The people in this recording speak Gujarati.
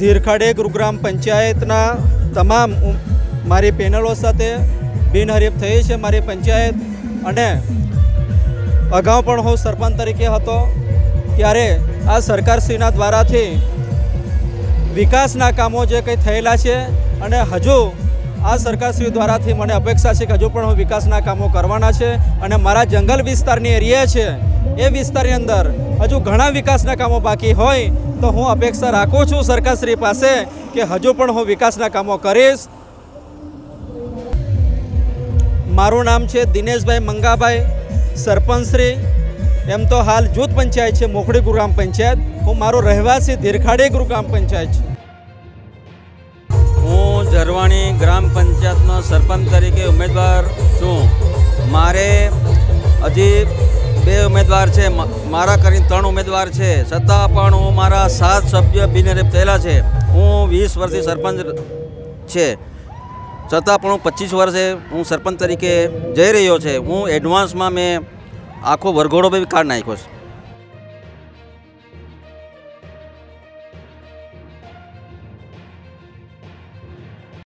ધીરખાડે ગુરુગ્રામ પંચાયતના તમામ મારી પેનલો સાથે બિનહરીફ થઈ છે મારી પંચાયત. અને અગાઉ પણ હું સરપંચ તરીકે હતો. ત્યારે આ સરકારશ્રીના દ્વારાથી વિકાસના કામો જે કંઈ થયેલા છે અને હજુ આ સરકારશ્રી દ્વારાથી મને અપેક્ષા છે કે હજુ પણ હું વિકાસના કામો કરવાના છે. અને મારા જંગલ વિસ્તારની એરિયા છે, એ વિસ્તારની અંદર હજુ ઘણા વિકાસના કામો બાકી હોય તો હું અપેક્ષા રાખું છું સરકારશ્રી પાસે કે હજુ પણ હું વિકાસના કામો કરીશ. મારું નામ છે દિનેશભાઈ મંગાભાઈ, સરપંચશ્રી. એમ તો હાલ જૂથ પંચાયત છે મોખડી ગ્રામ પંચાયત. હું મારો રહેવાસી ધીરખાડી ગ્રામ પંચાયત છું. હું ઝરવાણી ગ્રામ પંચાયતનો સરપંચ તરીકે ઉમેદવાર છું. મારે હજી બે ઉમેદવાર છે. મારા કરીને ત્રણ ઉમેદવાર છે. છતાં પણ હું મારા સાત સભ્ય બિનહરીફ થયેલા છે. હું વીસ વર્ષથી સરપંચ છે. છતાં પણ હું પચીસ વર્ષે હું સરપંચ તરીકે જઈ રહ્યો છે. હું એડવાન્સમાં મેં આખો વરઘોડો બી કાઢ નાખ્યો છે.